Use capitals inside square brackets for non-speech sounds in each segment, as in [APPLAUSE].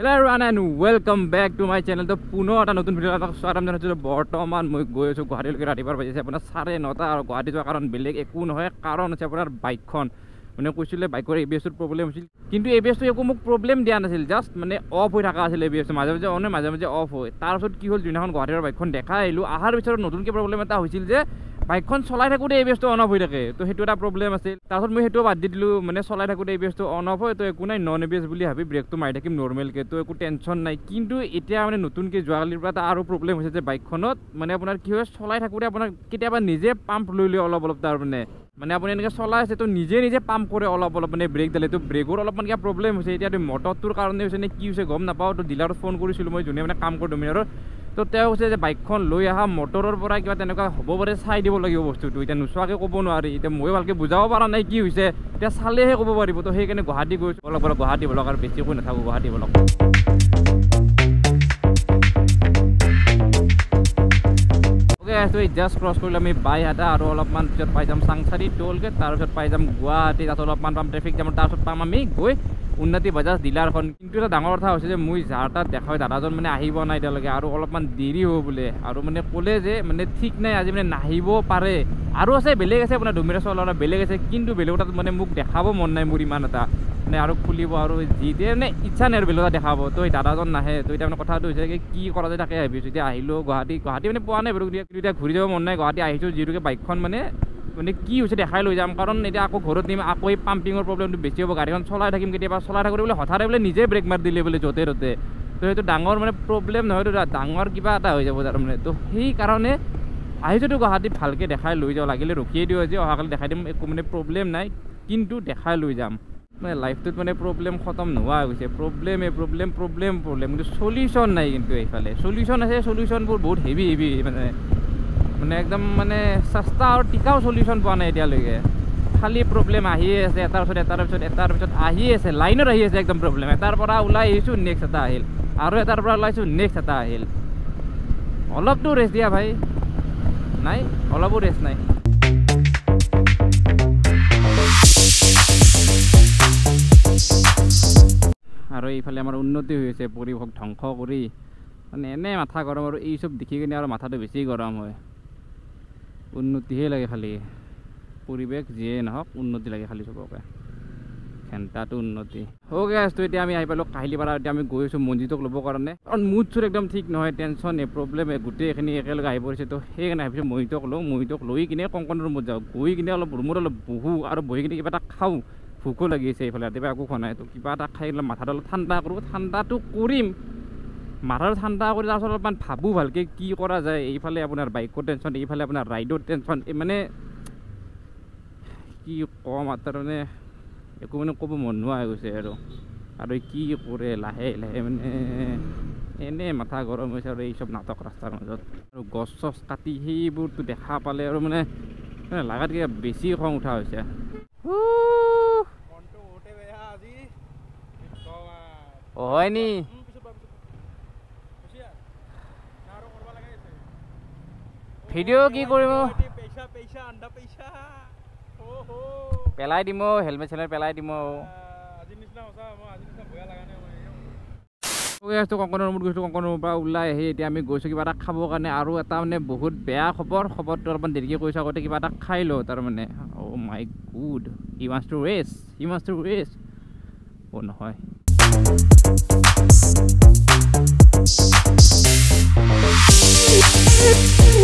Hello run and welcome back to my channel তো পুনৰ এটা নতুন ভিডিঅ' এটা স্বাগতম জনাইছোঁ বৰ্তমান মই গৈ আছোঁ গুৱাহাটীলৈকে ৰাতিপুৱা বাজিছে আপোনাৰ চাৰে নটা আৰু গুৱাহাটী যোৱাৰ কাৰণ বেলেগ একো নহয় কাৰণ হৈছে আপোনাৰ বাইকখন। মানে কৈছিলে বাইকৰ এ বি এছটোৰ প্ৰব্লেম হৈছিল। কিন্তু এ বি এছটো একো মোক প্ৰব্লেম দিয়া নাছিল জাষ্ট মানে অফ হৈ থকা আছিল এ বি এছটো মাজে মাজে অন মাজে মাজে অফ হয়। তাৰপিছত কি হ'ল যোনদিনাখন গুৱাহাটীৰ বাইকখন দেখাই আহিলোঁ অহাৰ পিছত নতুনকৈ প্ৰব্লেম এটা হৈছিল যে বাইকখন চলাই থাকোঁতে এ বি এছটো অন অফ হৈ থাকে। তো সেইটো এটা প্ৰব্লেম আছিল। তাৰপিছত মই সেইটো বাদ দি দিলোঁ মানে চলাই থাকোঁতে এ বি এছটো অন অফ হয় তো একো নাই নন এ বি এছ বুলি ভাবি ব্ৰেকটো মাৰি থাকিম নৰ্মেলকৈ তো একো টেনশ্যন নাই। কিন্তু এতিয়া মানে নতুনকৈ যোৱাকালিৰ পৰা এটা আৰু প্ৰব্লেম হৈছে যে বাইকখনত মানে আপোনাৰ কি হয় চলাই থাকোঁতে আপোনাৰ কেতিয়াবা নিজে পাম্প লৈ লৈ অলপ অলপ তাৰমানে মানে। আপুনি এনেকৈ চলাই আছে তো নিজে নিজে পাম্প কৰে অলপ অলপ মানে ব্ৰেক দিলে তো ব্ৰেকৰ অলপমান কিবা প্ৰব্লেম হৈছে। এতিয়া মটৰটোৰ কাৰণে হৈছে নে কি হৈছে গম নাপাওঁ। তো ডিলাৰত ফোন কৰিছিলোঁ মই যোনে মানে কাম কৰোঁ ডমিনাৰৰ তো তেওঁ কৈছে যে বাইকখন লৈ অহা মটৰৰ পৰা কিবা তেনেকুৱা হ'ব পাৰে চাই দিব লাগিব বস্তুটো। এতিয়া নোচোৱাকৈ ক'ব নোৱাৰি। এতিয়া ময়ো ভালকৈ বুজাব পৰা নাই কি হৈছে। এতিয়া চালেহে ক'ব পাৰিব। তো সেইকাৰণে গুৱাহাটী গৈছোঁ। অলপ অলপ গুৱাহাটী বলক আৰু বেছি কৈ নাথাকোঁ গুৱাহাটী বলক তো জাষ্ট ক্ৰছ কৰিলোঁ আমি বাইহাটা আৰু অলপমান পিছত পাই যাম চাংচাৰী ট'ল গেট তাৰপিছত পাই যাম গুৱাহাটী। তাত অলপমান পাম ট্ৰেফিক জামৰ তাৰপিছত পাম আমি গৈ উন্নতি বাজাজ ডিলাৰখন কিন্তু এটা ডাঙৰ কথা হৈছে যে মই যাৰ তাত দেখাই দাদাজন মানে আহিব নাই এতিয়ালৈকে আৰু অলপমান দেৰি হ'ব বোলে। আৰু মানে ক'লে যে মানে ঠিক নাই আজি মানে নাহিব পাৰে। আৰু আছে বেলেগ আছে আপোনাৰ ডমিনাৰ চলাৰ বেলেগ আছে। কিন্তু বেলেগ তাত মানে মোক দেখাব মন নাই মোৰ ইমান এটা। মানে আৰু খুলিব আৰু যি দিয়ে মানে ইচ্ছা নাই আৰু বেলেগ এটা দেখাব। তো এই দাদাজন নাহে তো এতিয়া মানে কথাটো হৈছে কি কৰা যায় তাকে ভাবিছোঁ। এতিয়া আহিলোঁ গুৱাহাটী গুৱাহাটী মানে পোৱা নাই বাৰু। এতিয়া ঘূৰি যাব মন নাই। গুৱাহাটী আহিছোঁ যিহেতুকে বাইকখন মানে মানে কি হৈছে দেখাই লৈ যাম। কাৰণ এতিয়া আকৌ ঘৰত নিম আকৌ এই পাম্পিঙৰ প্ৰব্লেমটো বেছি হ'ব। গাড়ীখন চলাই থাকিম কেতিয়াবা। চলাই থাকোঁতে বোলে হঠাতে বোলে নিজে ব্ৰেক মাৰি দিলে বোলে য'তে ত'তে। তো সেইটো ডাঙৰ মানে প্ৰব্লেম নহয়তো ডাঙৰ কিবা এটা হৈ যাব তাৰমানে তো সেইকাৰণে আহিছোঁতো গুৱাহাটীত ভালকৈ দেখাই লৈ যাওঁ। লাগিলে ৰখিয়ে দিওঁ আজি। অহাকালি দেখাই দিম একো মানে প্ৰব্লেম নাই। কিন্তু দেখাই লৈ যাম। মানে লাইফটোত মানে প্ৰব্লেম খতম নোহোৱা হৈ গৈছে। প্ৰব্লেমে প্ৰব্লেম প্ৰব্লেম প্ৰব্লেম কিন্তু চলিউশ্যন নাই কিন্তু এইফালে। চলিউশ্যন আছে চলিউশ্যনবোৰ বহুত হেভি হেভি মানে। মানে একদম মানে চেষ্টা আৰু টিকাও চলিউশ্যন পোৱা নাই এতিয়ালৈকে। খালী প্ৰব্লেম আহিয়ে আছে এটাৰ পিছত এটাৰ পিছত এটাৰ পিছত আহিয়ে আছে লাইনত আহি আছে একদম প্ৰব্লেম এটাৰ পৰা ওলাই আহিছোঁ নেক্সট এটা আহিল। আৰু এটাৰ পৰা ওলাইছোঁ নেক্সট এটা আহিল। অলপতো ৰেষ্ট দিয়া ভাই। নাই অলপো ৰেষ্ট নাই। আৰু এইফালে আমাৰ উন্নতি হৈ আছে পৰিৱেশ ধ্বংস কৰি। মানে এনেই মাথা গৰম আৰু এই চব দেখি কিনে আৰু মাথাটো বেছি গৰম হয়। উন্নতিহে লাগে খালি। পৰিৱেশ যিয়ে নহওক উন্নতি লাগে খালি চবকে। ঘেণ্টাটো উন্নতি। অ'কে আছোঁ এতিয়া আমি আহি পালোঁ কাহিলীপাৰা। এতিয়া আমি গৈ আছোঁ মঞ্জিতক ল'বৰ কাৰণে। কাৰণ মুড চুৰ একদম ঠিক নহয় টেনশ্যন এই প্ৰব্লেম গোটেইখিনি একেলগে আহি পৰিছে। তো সেইকাৰণে ভাবিছোঁ মহিতক লওঁ। মহিতক লৈ কিনে কংকন ৰুমত যাওঁ। গৈ কিনে অলপ ৰুমত অলপ বহোঁ আৰু বহি কিনে কিবা এটা খাওঁ। ভোকো লাগিছে এইফালে। ৰাতিপুৱা একো খোৱা নাই। তো কিবা এটা খাই অলপ মাথাটো অলপ ঠাণ্ডা কৰোঁ। ঠাণ্ডাটো কৰিম। মাথাটো ঠাণ্ডা কৰি তাৰপিছত অলপমান ভাবোঁ ভালকৈ কি কৰা যায়। এইফালে আপোনাৰ বাইকৰ টেনশ্যন এইফালে আপোনাৰ ৰাইডৰ টেনশ্যন মানে কি ক'ম আৰু তাৰমানে একো মানে ক'ব মন নোহোৱা হৈ গৈছে আৰু। আৰু কি কৰে লাহে লাহে মানে এনেই মাথা গৰম হৈছে আৰু এই চব নাটক ৰাস্তাৰ মাজত। আৰু গছ চছ কাটি সেইবোৰতো দেখা পালে আৰু মানে লাগাতকৈ বেছি খং উঠা হৈছে। হয় নি ভিডিঅ' কি কৰিম পেলাই দিম হেলমেট চেলমেট পেলাই দিম গৈছোঁ কংকনৰ ৰুমত গৈছোঁ কংকনৰ ৰুমৰ পৰা ওলাই আহি এতিয়া আমি গৈছোঁ কিবা এটা খাবৰ কাৰণে আৰু এটা মানে বহুত বেয়া খবৰ খবৰটো অলপমান দেৰিকৈ কৈছোঁ আগতে কিবা এটা খাই লওঁ তাৰমানে। অ' my good he wants to rest he wants to rest oh' নহয়।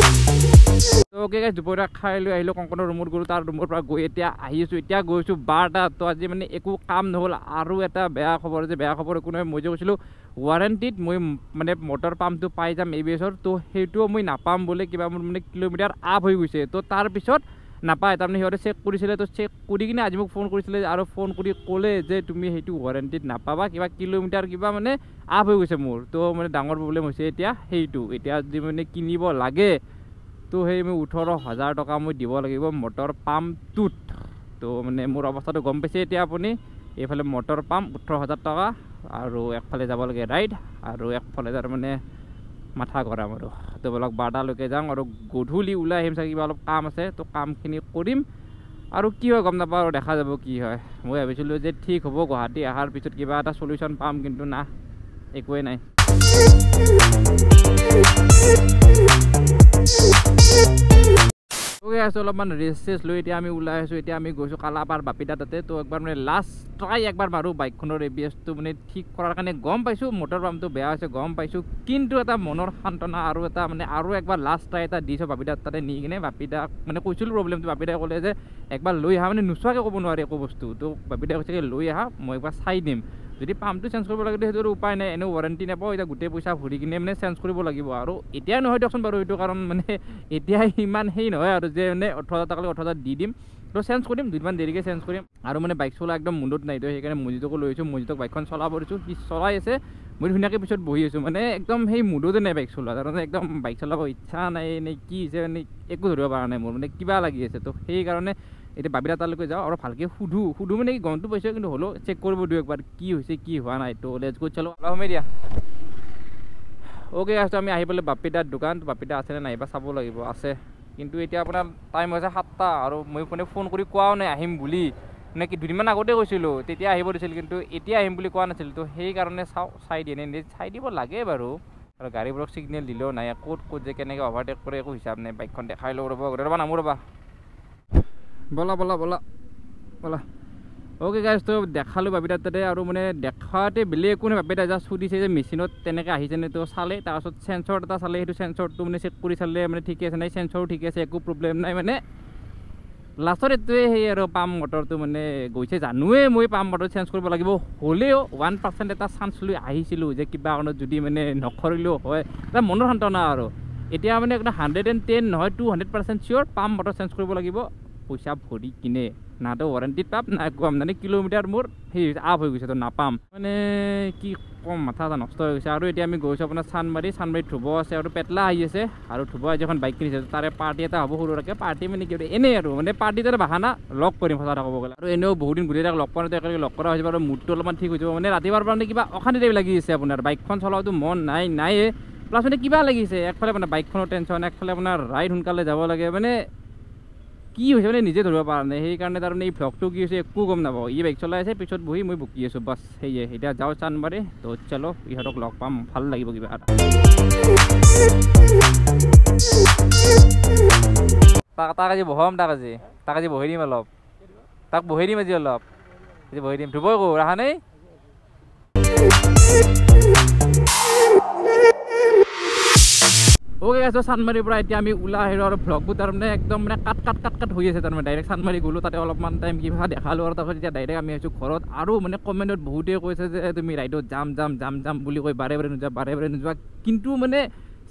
অ'কে গাইছ দুপৰীয়া খাই লৈ আহিলোঁ কংকনৰ ৰুমত গ'লোঁ তাৰ ৰুমৰ পৰা গৈ এতিয়া আহিছোঁ। এতিয়া গৈছোঁ বাৰটাত তো আজি মানে একো কাম নহ'ল। আৰু এটা বেয়া খবৰ যে বেয়া খবৰ একো নহয় মই যে কৈছিলোঁ ৱাৰেণ্টিত মই মানে মটৰ পাম্পটো পাই যাম এ বি এছৰ তো সেইটোও মই নাপাম বোলে কিবা মোৰ মানে কিলোমিটাৰ আপ হৈ গৈছে। তো তাৰপিছত নাপায় তাৰমানে সিহঁতে চেক কৰিছিলে তো চেক কৰি কিনে আজি মোক ফোন কৰিছিলে আৰু ফোন কৰি ক'লে যে তুমি সেইটো ৱাৰেণ্টিত নাপাবা কিবা কিলোমিটাৰ কিবা মানে আপ হৈ গৈছে মোৰ। তো মানে ডাঙৰ প্ৰব্লেম হৈছে এতিয়া সেইটো। এতিয়া যদি মানে কিনিব লাগে তো সেই মই ওঠৰ হাজাৰ টকা মই দিব লাগিব মটৰ পাম্পটোত। তো মানে মোৰ অৱস্থাটো গম পাইছে এতিয়া আপুনি। এইফালে মটৰ পাম্প ওঠৰ হাজাৰ টকা আৰু একফালে যাব লাগে ৰাইড আৰু একফালে তাৰমানে মাথা গৰম আৰু তো বলক বাৰটালৈকে যাওঁ আৰু গধূলি ওলাই আহিম চাগে কিবা অলপ কাম আছে। তো কামখিনি কৰিম। আৰু কি হয় গম নাপাওঁ আৰু দেখা যাব কি হয়। মই ভাবিছিলোঁ যে ঠিক হ'ব গুৱাহাটী অহাৰ পিছত কিবা এটা চলিউশ্যন পাম কিন্তু না একোৱেই নাই। আছোঁ অলপমান চেষ্ট লৈ এতিয়া আমি ওলাই আহিছোঁ এতিয়া আমি গৈছোঁ কালাপাৰ বাপিদা তাতে। তো একবাৰ মানে লাষ্ট ট্ৰাই একবাৰ মাৰোঁ বাইকখনৰ এ বি এছটো মানে ঠিক কৰাৰ কাৰণে গম পাইছোঁ মটৰ পাম্পটো বেয়া হৈছে গম পাইছোঁ। কিন্তু এটা মনৰ সান্তনা আৰু এটা মানে আৰু একবাৰ লাষ্ট ট্ৰাই এটা দিছোঁ বাপিদাৰ তাতে নি কিনে। বাপিদাক মানে কৈছিলোঁ প্ৰব্লেমটো বাপিদাই ক'লে যে একবাৰ লৈ আহা মানে নোচোৱাকৈ ক'ব নোৱাৰি একো বস্তু। তো বাপিদাই কৈছে লৈ আহা মই একবাৰ চাই দিম। যদি পাম্পটো চেঞ্জ কৰিব লাগে সেইটো উপায় নাই এনেও ৱাৰেণ্টি নাপাওঁ এতিয়া গোটেই পইচা ভৰি কিনে মানে চেঞ্জ কৰিব লাগিব আৰু এতিয়া নহয় দিয়কচোন বাৰু এইটো কাৰণ মানে [LAUGHS] এতিয়া ইমান সেই নহয় আৰু যে মানে ওঠৰ হাজাৰ টকালৈ ওঠৰ হাজাৰ দি দিম তো চেঞ্জ কৰিম দুদিনমান দেৰিকৈ চেঞ্জ কৰিম আৰু মানে বাইক চলোৱা একদম মুণ্ডত নাই তো সেইকাৰণে মজিতকো লৈ আহিছোঁ মজিতক বাইকখন চলাব দিছোঁ সি চলাই আছে মই ধুনীয়াকৈ পিছত বহি আছোঁ মানে একদম সেই মুডতে নাই বাইক চলোৱা তাৰমানে একদম বাইক চলাব ইচ্ছা নাই নে কি হৈছে মানে একো ধৰিব পৰা নাই মোৰ মানে কিবা লাগি আছে তো সেইকাৰণে এতিয়া বাবিৰা তালৈকে যাওঁ আৰু ভালকৈ সুধোঁ সুধোঁ মানে কি গমটো পাইছোঁ কিন্তু হ'লেও চেক কৰিব দিওঁ একবাৰ কি হৈছে কি হোৱা নাই। তো লেটছ গো চলো। অলপ সময় দিয়া অ'কে আছোঁ আমি আহি পেলাই বাপিদাৰ দোকান বাপিদা আছেনে নাই বা চাব লাগিব আছে। কিন্তু এতিয়া আপোনাৰ টাইম হৈছে সাতটা আৰু মই মানে ফোন কৰি কোৱাও নাই আহিম বুলি। নে কি দুদিনমান আগতে কৈছিলোঁ তেতিয়া আহিব দিছিল কিন্তু এতিয়া আহিম বুলি কোৱা নাছিল। তো সেইকাৰণে চাওঁ চাই দিয়ে নে চাই দিব লাগে বাৰু। আৰু গাড়ীবোৰক ছিগনেল দিলেও নাই ক'ত ক'ত যে কেনেকৈ অভাৰটেক কৰে একো হিচাপ নাই বাইকখন দেখাই লওঁ ৰ'ব ৰ'বা নামো ৰ'বা। ব'লা ব'লা ব'লা ব'লা। অ'কে গাইজ তো দেখালোঁ বাবিদাৰ তাতে আৰু মানে দেখাতে বেলেগ একো নাই বাবিদা জাষ্ট সুধিছে যে মেচিনত তেনেকৈ আহিছেনে তো চালে তাৰপাছত চেঞ্চৰ এটা চালে সেইটো চেঞ্চৰটো মানে চেক কৰি চালে মানে ঠিকে আছে নাই চেঞ্চৰো ঠিকে আছে একো প্ৰব্লেম নাই মানে। লাষ্টত এইটোৱে সেই আৰু পাম্প মটৰটো মানে গৈছে জানোৱে মই পাম্প মটৰ চেঞ্জ কৰিব লাগিব। হ'লেও ওৱান পাৰ্চেণ্ট এটা চান্স লৈ আহিছিলোঁ যে কিবা কাৰণত যদি মানে নকৰিলেও হয় এটা মনৰ সান্তনা আৰু। এতিয়া মানে একদম হাণ্ড্ৰেড এণ্ড টেন নহয় two hundred percent sure pump motor change কৰিব লাগিব। পইচা ভৰি কিনে নাতো ৱাৰেণ্টিত পাম না কম মানে কিলোমিটাৰ মোৰ সেই আপ হৈ গৈছে তো নাপাম। মানে কি কম মাথা এটা নষ্ট হৈ গৈছে। আৰু এতিয়া আমি গৈছোঁ আপোনাৰ চানমাৰী চানমাৰীত ধুব আছে আৰু পেটলা আহি আছে। আৰু ধুব আজি এখন বাইক কিনিছে তাৰে পাৰ্টি এটা হ'ব সৰুকৈ পাৰ্টি মানে কি এনেই আৰু মানে পাৰ্টি এটা বাহানা লগ কৰিম সঁচা ক'ব গ'লে। আৰু এনেও বহুত দিন গোটেই তাক লগ নাই একেলগে লগ কৰা হৈছে আৰু মুডটো অলপমান ঠিক হৈ যাব। মানে ৰাতিপুৱাৰ পৰা মানে কিবা অশান্তি টাইপ লাগি আছে আপোনাৰ বাইকখন চলাওঁতো মন নাই নায়ে প্লাছ মানে কিবা লাগিছে একফালে মানে বাইকখনৰ টেনশ্যন একফালে আপোনাৰ ৰাইড সোনকালে যাব লাগে মানে কি হৈছে মানে নিজে ধৰিব পৰা নাই। সেইকাৰণে তাৰমানে এই ভ্লগটো কি হৈছে একো গম নাপাওঁ। ই বাইক চলাই আছে পিছত বহি মই বকি আছোঁ বাছ। সেয়ে এতিয়া যাওঁ চানবাৰে তো চলো ইহঁতক লগ পাম। ভাল লাগিব কিবা এটা। তাক তাক আজি বহাম তাক আজি। তাক আজি বহি দিম অলপ। তাক বহি দিম আজি অলপ। আজি বহি দিম। ধুবই কো ৰাখা নাই? অ'কে আছোঁ চানমাৰীৰ পৰা এতিয়া আমি ওলাই আহিলোঁ আৰু ভ্লগবোৰ তাৰমানে একদম মানে কাট কাট কাট কাট হৈ আছে তাৰমানে ডাইৰেক্ট চানমাৰী গ'লোঁ তাতে অলপমান টাইম কিবা দেখালোঁ আৰু তাৰপিছত এতিয়া ডাইৰেক্ট আমি আহিছোঁ ঘৰত। আৰু মানে কমেণ্টত বহুতেই কৈছে যে তুমি ৰাইডত যাম যাম যাম যাম বুলি কৈ বাৰে বাৰে নোযোৱা বাৰে বাৰে নোযোৱা। কিন্তু মানে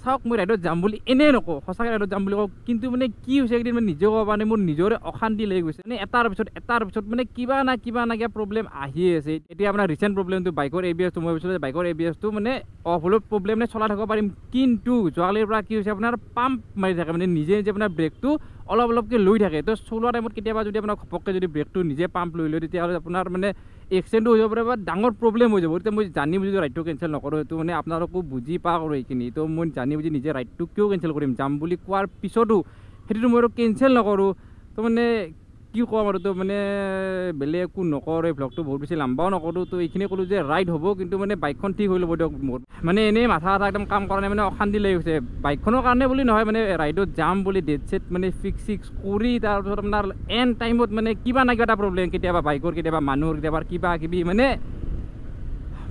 চাওক মই ৰাইডত যাম বুলি এনেই নকওঁ সঁচাকৈ ৰাইডত যাম বুলি কওঁ কিন্তু মানে কি হৈছে একদিন মানে নিজেও ক'ব মানে মোৰ নিজৰে অশান্তি লাগি গৈছে। মানে এটাৰ পিছত এটাৰ পিছত মানে কিবা না কিবা না কিবা প্ৰব্লেম আহিয়ে আছে। এতিয়া আপোনাৰ ৰিচেণ্ট প্ৰব্লেমটো বাইকৰ এ বি এছটো মই ভাবিছিলোঁ যে বাইকৰ এ বি এছটো মানে অফ হ'লেও প্ৰব্লেম নাই চলাই থাকিব পাৰিম কিন্তু যোৱাকালিৰ পৰা কি হৈছে আপোনাৰ পাম্প মাৰি থাকে মানে নিজে নিজে আপোনাৰ ব্ৰেকটো অলপ অলপকৈ লৈ থাকে। তো চলোৱা টাইমত কেতিয়াবা যদি আপোনাৰ ঘপককৈ যদি ব্ৰেকটো নিজে পাম্প লৈ লয় তেতিয়াহ'লে আপোনাৰ মানে এক্সিডেণ্টটো হৈ যাব পাৰে বা ডাঙৰ প্ৰব্লেম হৈ যাব। এতিয়া মই জানি বুজি ৰাইডটো কেঞ্চেল নকৰোঁ সেইটো মানে আপোনালোকো বুজি পাওঁ আৰু এইখিনি। তো মই জানি বুজি নিজে ৰাইডটো কিয় কেঞ্চেল কৰিম যাম বুলি কোৱাৰ পিছতো সেইটোতো মই আৰু কেঞ্চেল নকৰোঁ। তো মানে কি ক'ম আৰু তো মানে বেলেগ একো নকৰোঁ ভ্লগটো বহুত বেছি লাম্বাও নকৰোঁ তো এইখিনি ক'লোঁ যে ৰাইড হ'ব কিন্তু মানে বাইকখন ঠিক হৈ ল'ব দিয়ক মোৰ। মানে এনেই মাথা আথা একদম কাম কৰা নাই মানে অশান্তি লাগি গৈছে। বাইকখনৰ কাৰণে বুলি নহয় মানে ৰাইডত যাম বুলি ডেট ছেট মানে ফিক্স চিক্স কৰি তাৰপিছত আপোনাৰ এন টাইমত মানে কিবা না কিবা এটা প্ৰব্লেম কেতিয়াবা বাইকৰ কেতিয়াবা মানুহৰ কেতিয়াবা কিবা কিবি মানে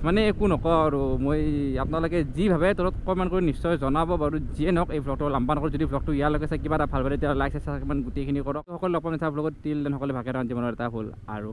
মানে একো নকওঁ আৰু। মই আপোনালোকে যি ভাবে তলত কমেণ্ট কৰি নিশ্চয় জনাব বাৰু। যিয়ে নহওক এই ভ্লগটো লাম্বা নকৰোঁ যদি ভ্লগটো ইয়ালৈকে চাই কিবা এটা ভাল পালে তেতিয়া লাইক চাবস্ক্ৰাইব গোটেইখিনি কৰক। সকলো লগ তিল দেন সকলোৱে ভাগে জীৱনৰ এটা হ'ল আৰু.